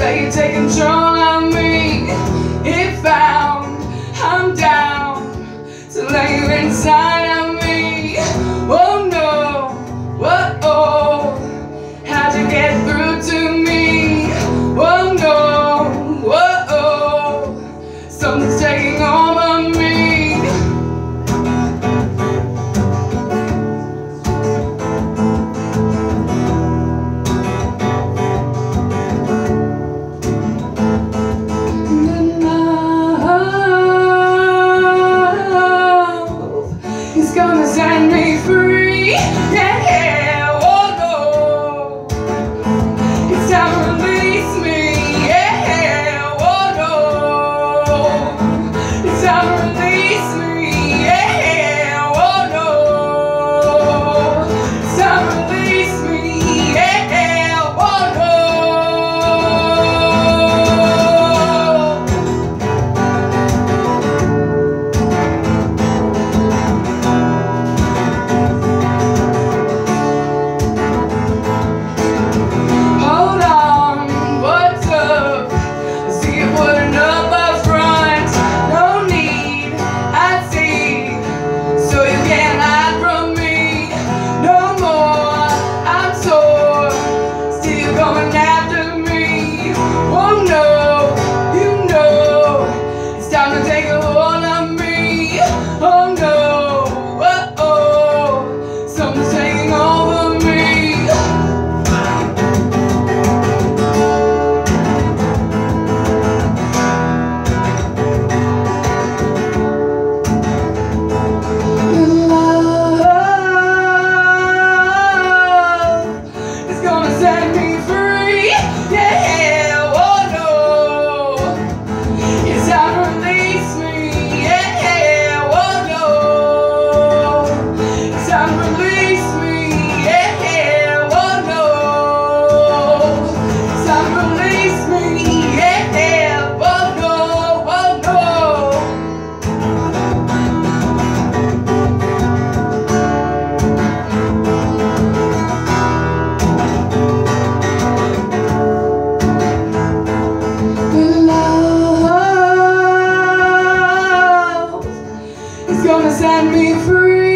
that you take control of me. It found I'm down to let you inside of me. Oh no, whoa, oh, how'd you get through to me? Oh no, whoa, oh, something's taking on. gonna set me free.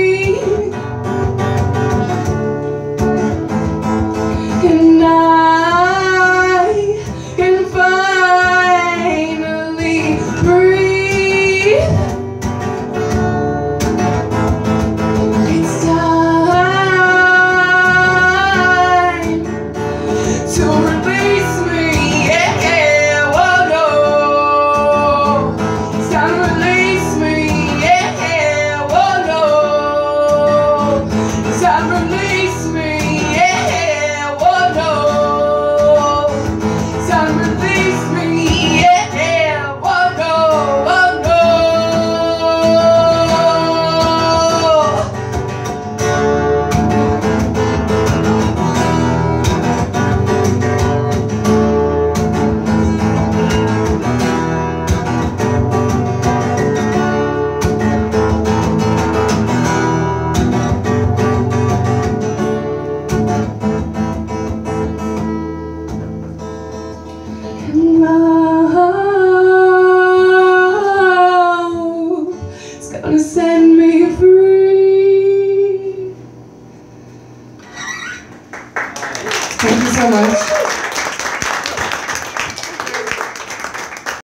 love is gonna set me free. Thank you so much.